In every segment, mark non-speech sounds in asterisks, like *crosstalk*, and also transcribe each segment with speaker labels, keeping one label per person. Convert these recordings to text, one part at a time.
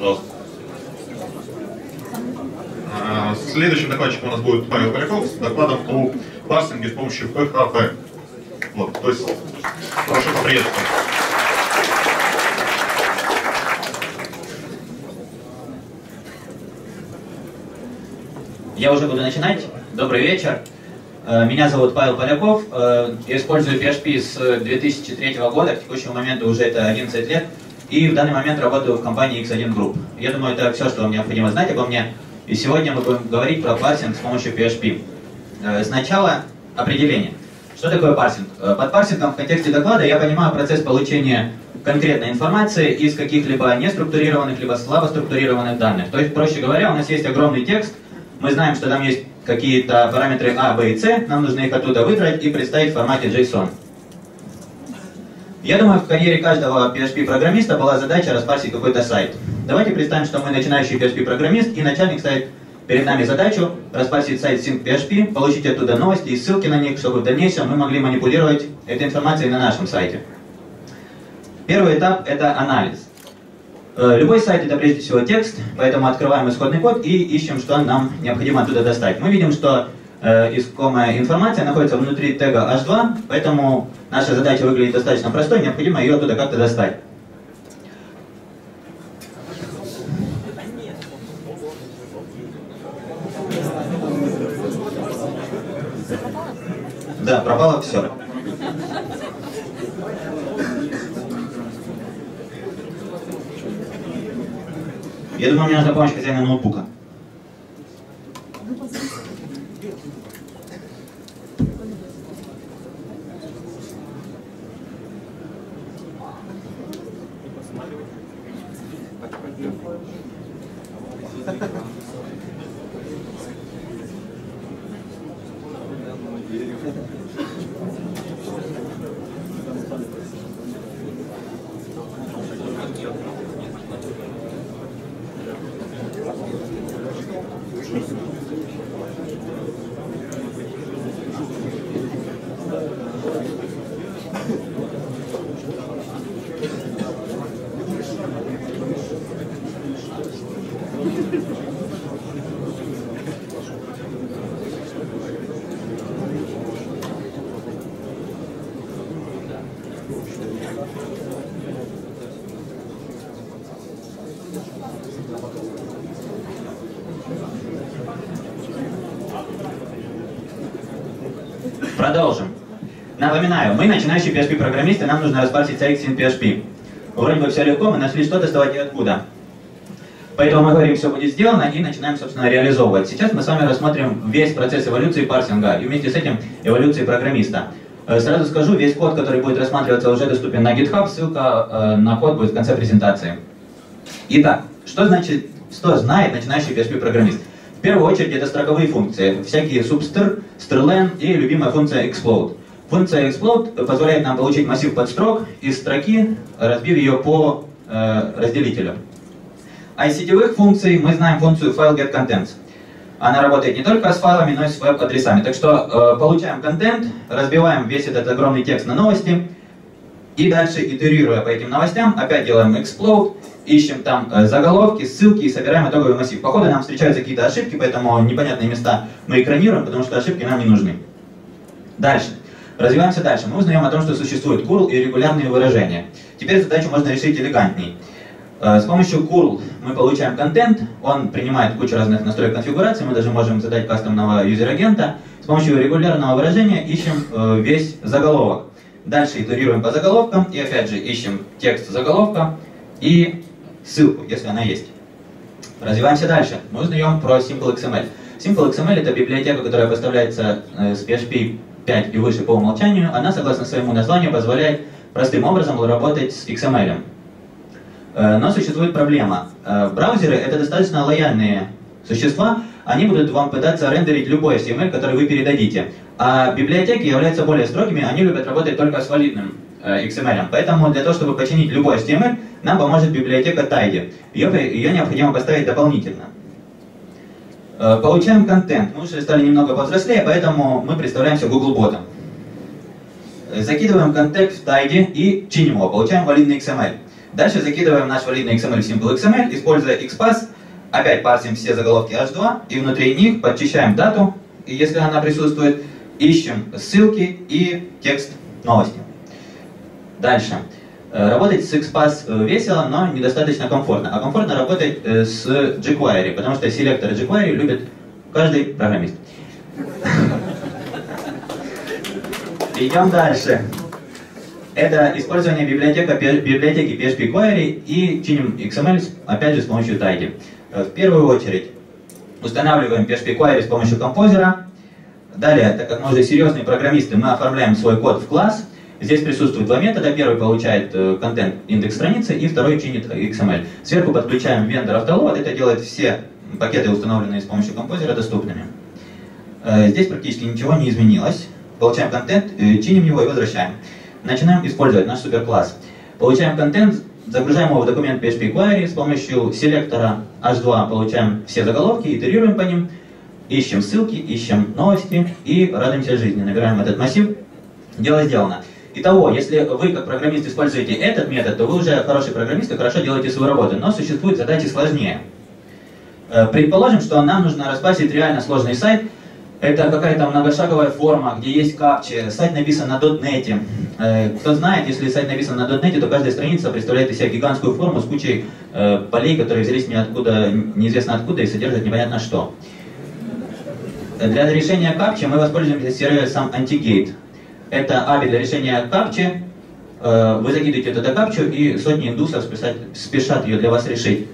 Speaker 1: Пожалуйста. А, Следующим докладчиком у нас будет Павел Поляков с докладом о парсинге с помощью PHP. Вот, то есть, прошу поприветствовать.
Speaker 2: Я уже буду начинать. Добрый вечер. Э, Меня зовут Павел Поляков. Э, Я использую PHP с 2003 года. К текущему моменту уже это 11 лет. И в данный момент работаю в компании X1 Group. Я думаю, это все, что вам необходимо знать обо мне. И сегодня мы будем говорить про парсинг с помощью PHP. Э, Сначала определение. Что такое парсинг? Э, Под парсингом в контексте доклада я понимаю процесс получения конкретной информации из каких-либо неструктурированных, либо слабо структурированных данных. То есть, проще говоря, у нас есть огромный текст, мы знаем, что там есть какие-то параметры А, Б и С, нам нужно их оттуда выбрать и представить в формате JSON. Я думаю, в карьере каждого PHP-программиста была задача распарсить какой-то сайт. Давайте представим, что мы начинающий PHP-программист, и начальник ставит перед нами задачу распарсить сайт SyncPHP, получить оттуда новости и ссылки на них, чтобы в дальнейшем мы могли манипулировать этой информацией на нашем сайте. Первый этап – это анализ. Э, Любой сайт это прежде всего текст, поэтому открываем исходный код и ищем, что нам необходимо оттуда достать. Мы видим, что э, искомая информация находится внутри тега h2, поэтому наша задача выглядит достаточно простой, необходимо ее оттуда как-то достать. Да, пропало все. Я думаю, мне нужна помощь хозяина ноутбука. Продолжим. Напоминаю, мы начинающие PHP-программисты, нам нужно распарсить сайт PHP. Вроде бы все легко, мы нашли, что доставать и откуда. Поэтому мы говорим, все будет сделано, и начинаем, собственно, реализовывать. Сейчас мы с вами рассмотрим весь процесс эволюции парсинга, и вместе с этим эволюции программиста. Э, Сразу скажу, весь код, который будет рассматриваться, уже доступен на GitHub, ссылка э, на код будет в конце презентации. Итак, что значит, что знает начинающий PHP-программист? В первую очередь это строковые функции, всякие substr, strlen и любимая функция explode. Функция explode позволяет нам получить массив подстрок из строки, разбив ее по э, разделителю. А из сетевых функций мы знаем функцию FileGetContents. Она работает не только с файлами, но и с веб-адресами. Так что э, получаем контент, разбиваем весь этот огромный текст на новости, и дальше, итерируя по этим новостям, опять делаем explode, ищем там э, заголовки, ссылки и собираем итоговый массив. По ходу нам встречаются какие-то ошибки, поэтому непонятные места мы экранируем, потому что ошибки нам не нужны. Дальше. Развиваемся дальше. Мы узнаем о том, что существует curl и регулярные выражения. Теперь задачу можно решить элегантней. Э, С помощью curl мы получаем контент, он принимает кучу разных настроек конфигурации, мы даже можем задать кастомного юзер-агента. С помощью регулярного выражения ищем э, весь заголовок. Дальше итерируем по заголовкам и опять же ищем текст заголовка и ссылку, если она есть. Развиваемся дальше. Мы узнаем про SimpleXML. SimpleXML это библиотека, которая поставляется э, с PHP 5 и выше по умолчанию. Она, согласно своему названию, позволяет простым образом работать с XML. Но существует проблема. Э, Браузеры это достаточно лояльные существа, они будут вам пытаться рендерить любой HTML, который вы передадите. А библиотеки являются более строгими, они любят работать только с валидным э, XML. Поэтому для того, чтобы починить любой HTML, нам поможет библиотека Tidy. Ее, ее необходимо поставить дополнительно. Э, Получаем контент. Мы уже стали немного повзрослее, поэтому мы представляемся Googlebot. Закидываем контент в Tidy и чиним его, получаем валидный XML. Дальше закидываем наш валидный XML Simple XML, используя XPath, опять парсим все заголовки H2, и внутри них подчищаем дату, и если она присутствует, ищем ссылки и текст новости. Дальше. Э, работать с XPath э, весело, но недостаточно комфортно. А комфортно работать э, с jQuery, потому что селекторы jQuery любит каждый программист. *laughs* Идем дальше. Это использование библиотека, библиотеки PHP Query и чиним XML, опять же, с помощью Tidy. В первую очередь устанавливаем PHP Query с помощью композера. Далее, так как мы уже серьезные программисты, мы оформляем свой код в класс. Здесь присутствуют два метода. Первый получает э, контент индекс страницы, и второй чинит XML. Сверху подключаем вендор автолод. Это делает все пакеты, установленные с помощью композера, доступными. Э, здесь практически ничего не изменилось. Получаем контент, э, чиним его и возвращаем. Начинаем использовать наш суперкласс. Получаем контент, загружаем его в документ PHP Query с помощью селектора H2, получаем все заголовки, итерируем по ним, ищем ссылки, ищем новости и радуемся жизни. Набираем этот массив. Дело сделано. Итого, если вы как программист используете этот метод, то вы уже хороший программист и хорошо делаете свою работу. Но существуют задачи сложнее. Э, предположим, что нам нужно распасить реально сложный сайт. Это какая-то многошаговая форма, где есть капчи. Сайт написан на .NET. Э, кто знает, если сайт написан на .NET, то каждая страница представляет из себя гигантскую форму с кучей э, полей, которые взялись ниоткуда, неизвестно откуда и содержат непонятно что. Для решения капчи мы воспользуемся сервисом Antigate. Это API для решения капчи. Э, вы закидываете туда капчу, и сотни индусов спешат ее для вас решить.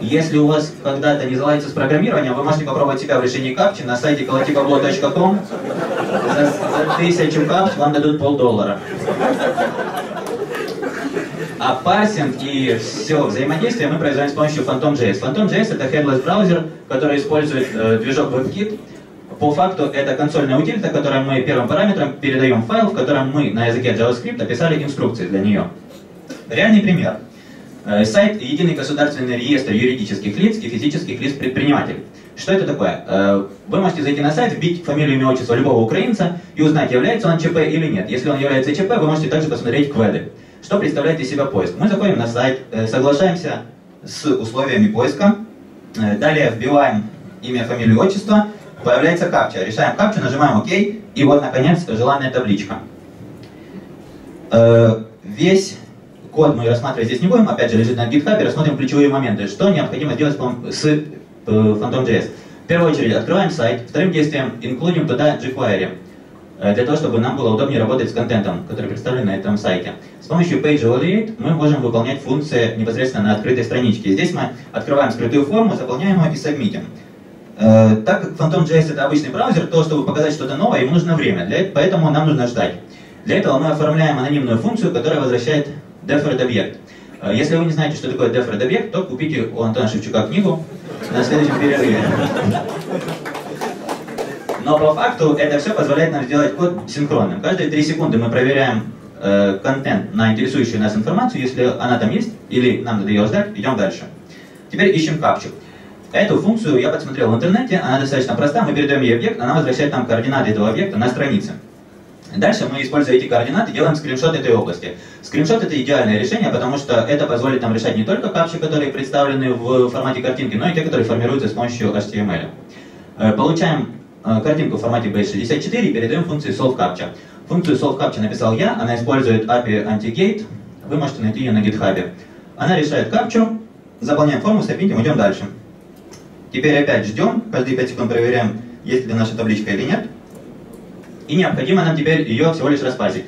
Speaker 2: Если у вас когда-то не заладится с программированием, вы можете попробовать себя в решении капчи на сайте колотикобло.ком. За, за тысячу капч вам дадут полдоллара. А парсинг и все взаимодействие мы производим с помощью Phantom.js. Phantom.js это headless браузер, который использует э, движок WebKit по факту это консольная утилита, которой мы первым параметром передаем файл, в котором мы на языке JavaScript написали инструкции для нее. Реальный пример. Э, сайт Единый государственный реестр юридических лиц и физических лиц предпринимателей. Что это такое? Э, вы можете зайти на сайт, вбить фамилию, имя, отчество любого украинца и узнать, является он ЧП или нет. Если он является ЧП, вы можете также посмотреть кведы. Что представляет из себя поиск? Мы заходим на сайт, э, соглашаемся с условиями поиска, далее вбиваем имя, фамилию, отчество, появляется капча. Решаем капчу, нажимаем ОК, и вот, наконец, желанная табличка. Весь код мы рассматривать здесь не будем, опять же, лежит на GitHub, рассмотрим ключевые моменты, что необходимо сделать с э, Phantom.js. В первую очередь, открываем сайт, вторым действием инклюдим туда jQuery, э, для того, чтобы нам было удобнее работать с контентом, который представлен на этом сайте. С помощью Page Evaluate мы можем выполнять функции непосредственно на открытой страничке. Здесь мы открываем скрытую форму, заполняем ее и сабмитим. Э, так как Phantom.js это обычный браузер, то чтобы показать что-то новое, ему нужно время, поэтому нам нужно ждать. Для этого мы оформляем анонимную функцию, которая возвращает deferred объект. Э, если вы не знаете, что такое deferred объект, то купите у Антона Шевчука книгу на следующем перерыве. Но по факту это все позволяет нам сделать код синхронным. Каждые 3 секунды мы проверяем э, контент на интересующую нас информацию. Если она там есть, или нам надо ее ждать, идем дальше. Теперь ищем капчу. Эту функцию я подсмотрел в интернете, она достаточно проста, мы передаем ей объект, она возвращает нам координаты этого объекта на странице. Дальше мы, используя эти координаты, делаем скриншот этой области. Скриншот это идеальное решение, потому что это позволит нам решать не только капчи, которые представлены в формате картинки, но и те, которые формируются с помощью HTML. Э, получаем э, картинку в формате base64 и передаем функции solveCaptcha. Функцию solveCaptcha написал я, она использует API antigate, вы можете найти ее на GitHub. Она решает капчу, заполняем форму, сабмитим, идем дальше. Теперь опять ждем, каждые 5 секунд проверяем, есть ли наша табличка или нет. И необходимо нам теперь ее всего лишь распарсить.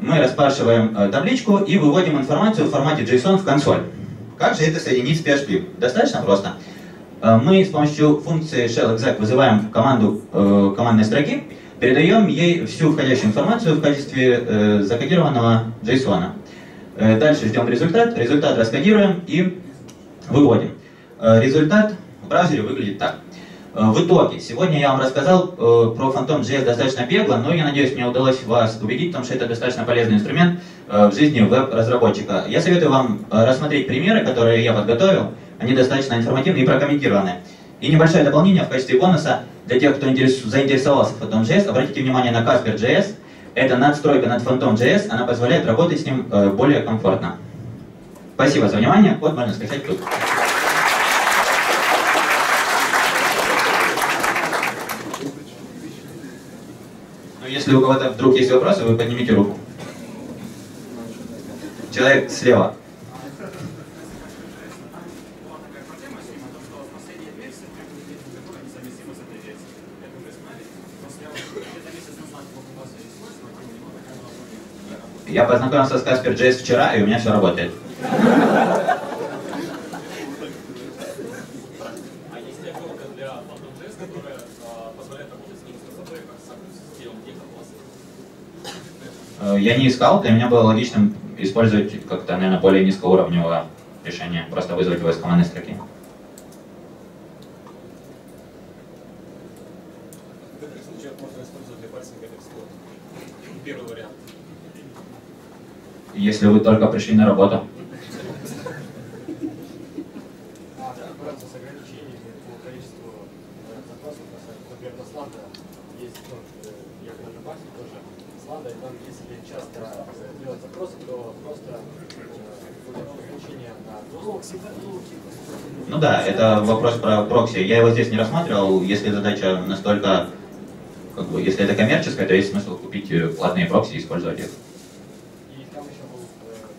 Speaker 2: Мы распаршиваем э, табличку и выводим информацию в формате JSON в консоль. Как же это соединить с PHP? Достаточно просто. Э, мы с помощью функции shellExec вызываем команду э, командной строки, передаем ей всю входящую информацию в качестве э, закодированного JSON. Э, дальше ждем результат, результат раскодируем и выводим. Э, результат в браузере выглядит так. Э, в итоге, сегодня я вам рассказал э, про Phantom.js достаточно бегло, но я надеюсь, мне удалось вас убедить, потому что это достаточно полезный инструмент э, в жизни веб-разработчика. Я советую вам рассмотреть примеры, которые я подготовил, они достаточно информативны и прокомментированы. И небольшое дополнение в качестве бонуса для тех, кто заинтересовался Phantom.js, обратите внимание на Casper.js. Это надстройка над Phantom.js, она позволяет работать с ним более комфортно. Спасибо за внимание. Код можно скачать тут. Если у кого-то вдруг есть вопросы, вы поднимите руку. Человек слева. Я познакомился с Casper JS вчера, и у меня все работает.
Speaker 3: А есть для Phantom.js, которое а, позволяет работать с ним с красотой, как с самым стилем класса?
Speaker 2: Э, Я не искал, для меня было логичным использовать как-то, наверное, более низкоуровневое решение, просто вызвать его из командной строки.
Speaker 3: В таких случаях можно использовать для парсинга эксплорт. Первый вариант.
Speaker 2: Если вы только пришли на работу.
Speaker 4: Есть, ну, э, я когда на базе тоже сланда, и там если часто э, делать запросы, то просто э.
Speaker 2: Ну да, это вопрос про прокси. Я его здесь не рассматривал. Если задача настолько, как бы, если это коммерческая, то есть смысл купить э, платные прокси и использовать их.
Speaker 4: И там еще был,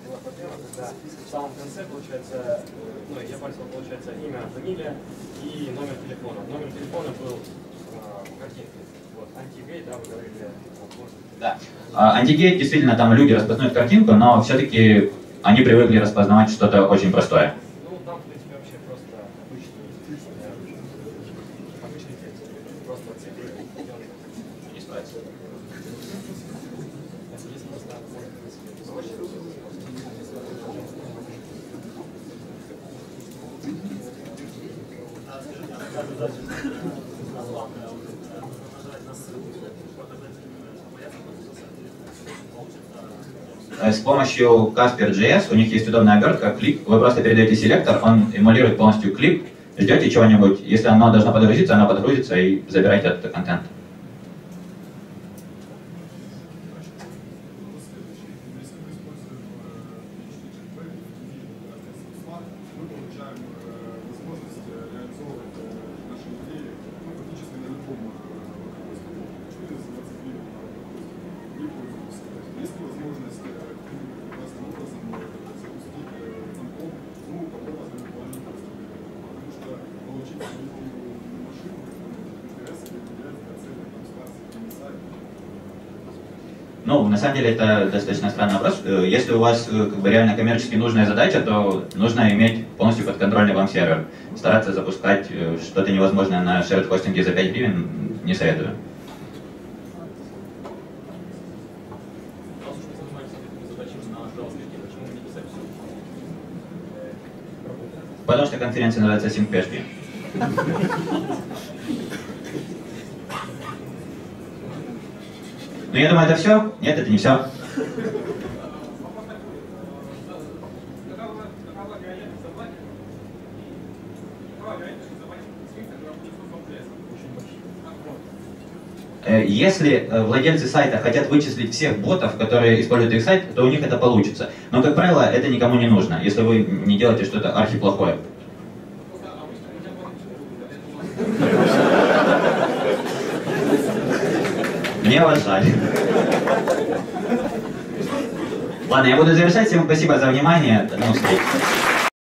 Speaker 4: была проблема, когда в самом конце, получается, ну, я пальцем, получается, имя, фамилия и номер телефона. Номер телефона был э, у картинки. Вот, антигей, да, вы говорили,
Speaker 2: Да. А, Антигейт действительно там люди распознают картинку, но все-таки они привыкли распознавать что-то очень простое.
Speaker 4: Ну, там, в принципе, вообще просто обычный, э, обычный текст. Просто цифры.
Speaker 2: Не справится.
Speaker 4: Здесь просто можно, в принципе, проще.
Speaker 2: Э, С помощью Casper.js у них есть удобная обертка, клип. Вы просто передаете селектор, он эмулирует полностью клип, ждете чего-нибудь. Если оно должно подгрузиться, оно подгрузится и забираете этот контент.
Speaker 5: мы получаем э, возможность э, реализовывать э, наши идеи ну, фактически на любом э, устройстве. 420 миллионов устройств. Не пользуемся. Есть ли возможность э, каким-нибудь прекрасным образом э, запустить э, фантом, ну, у кого-то на виртуальном устройстве. Потому что получить свою машину, ТС определяет в конце там станции, сайт.
Speaker 2: Ну, на самом деле это достаточно странный вопрос. Э, Если у вас э, как бы реально коммерчески нужная задача, то нужно иметь полностью подконтрольный вам сервер. Стараться запускать э, что-то невозможное на shared хостинге за 5 гривен не советую. Потому что конференция называется SyncPHP. *laughs* Ну, я думаю, это все. Нет, это не все. Э, Если э, владельцы сайта хотят вычислить всех ботов, которые используют их сайт, то у них это получится. Но, как правило, это никому не нужно, если вы не делаете что-то архиплохое. Мне вас жаль. Ладно, я буду завершать. Всем спасибо за внимание. До новых встреч.